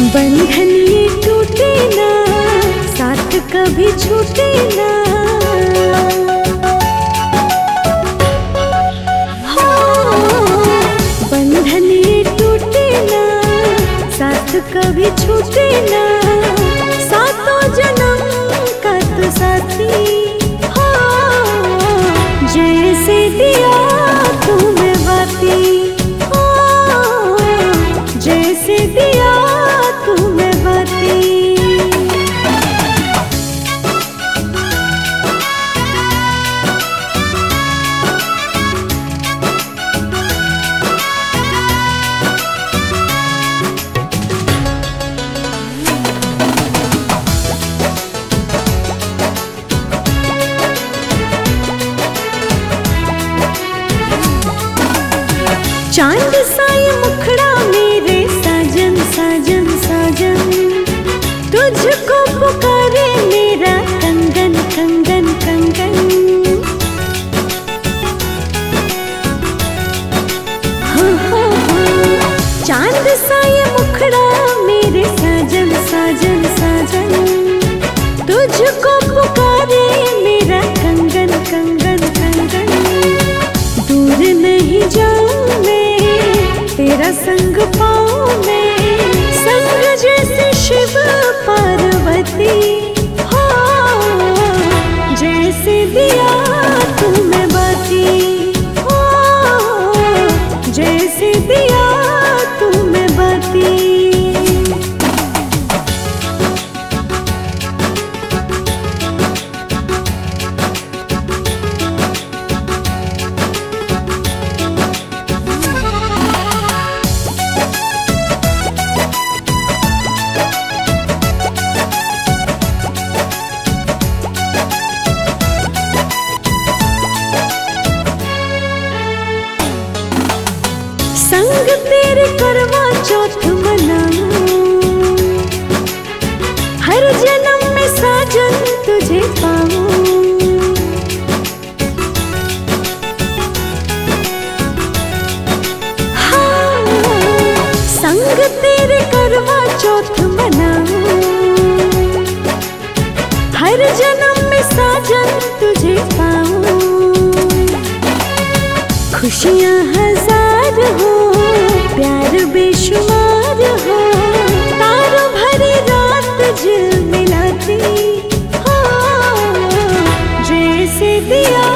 बंधन ये टूटे ना, साथ कभी छूटे ना। बंधन ये टूटे ना, साथ कभी छूटे ना। सातों जन्म चाँद सा मुखड़ा मेरे साजन साजन साजन तुझको पुकारे मेरा कंगन कंगन कंगन हो, हो, हो। चाँद सा ये मुखड़ा मेरे साजन साजन संग तेरे करवा चौथ मनाऊं। हर जन्म में साजन तुझे पाऊँ। हाँ, संग तेरे करवा चौथ मनाऊं। हर जन्म में साजन तुझे पाऊँ। खुशियाँ हज़ार हो प्यार बेशुमार हो। तारों भरी रात जिल मिलाती हो। जैसे दिया